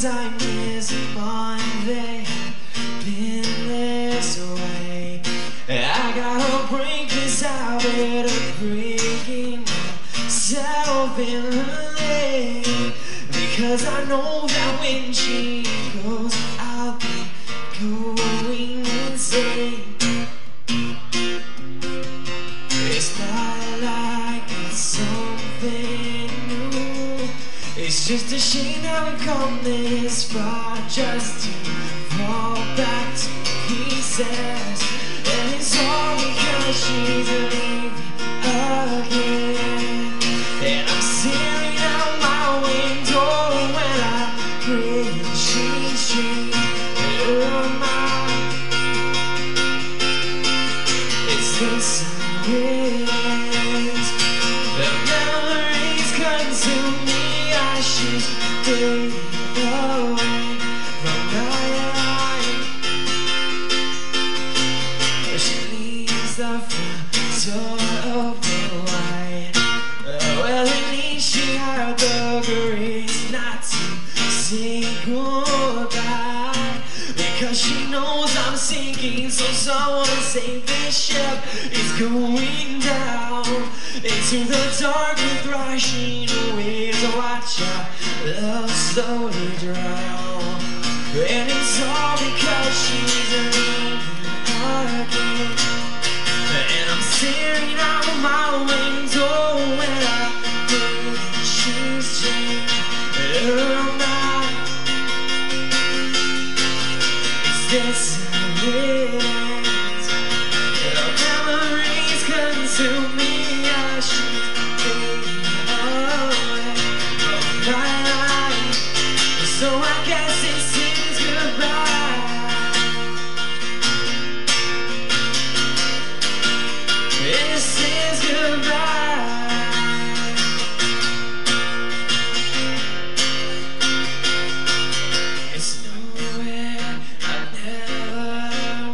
things I miss, but they been this way. I gotta break this habit of breaking myself in her leg. Because I know that when she goes, just a shame that we've come this far just to fall back to pieces. And it's all because she's leaving again. And I'm staring out my window when I pray she's changed her mind. It's the silence. Front door open wide. Well, at least she had the grace not to say goodbye. Because she knows I'm sinking, so someone save this ship. It's going down into the dark with thrashing waves. Watch out, love slowly drown. And it's all because she's leaving again.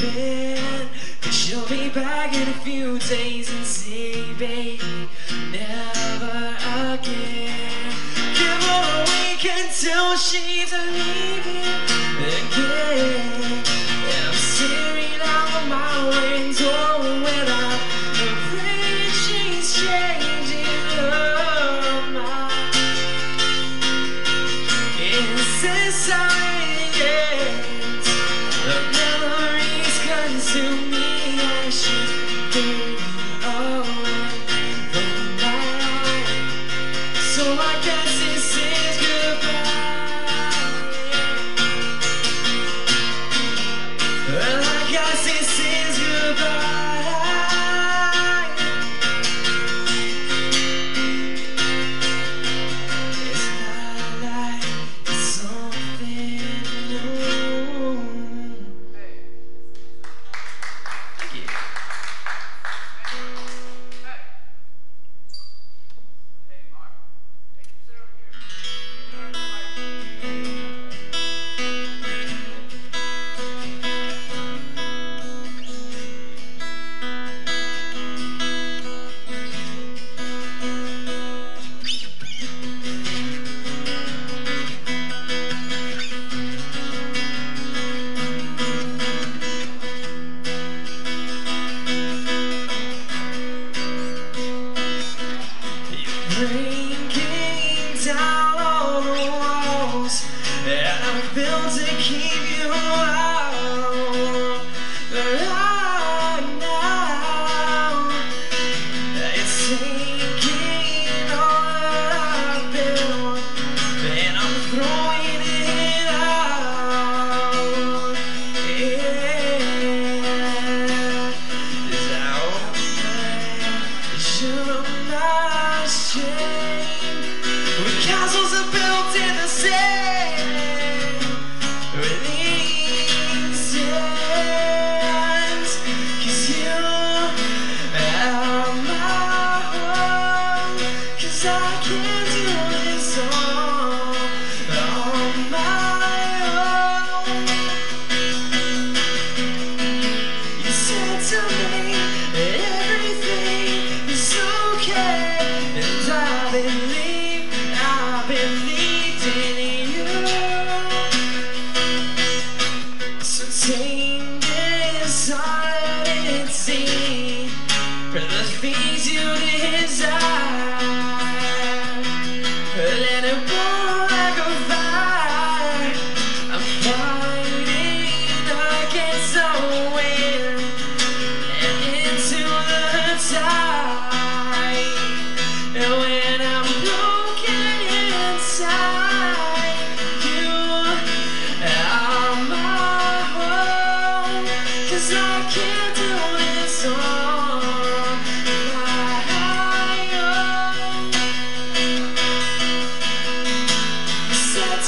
Been. But she'll be back in a few days and say, baby, never again. Give her a week until she's leaving again. Is To keep you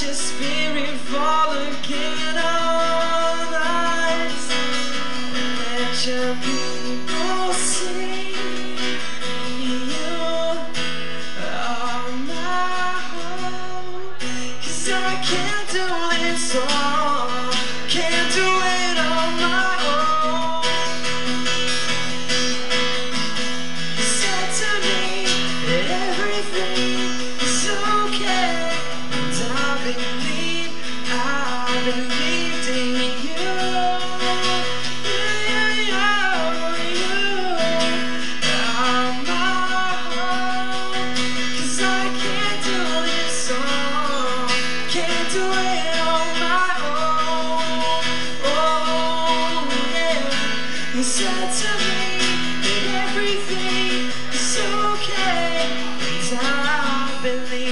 Let your spirit fall again on us and let your people see You are my hope, I can't do this all, can't do it. said to me that everything is okay. And I believe.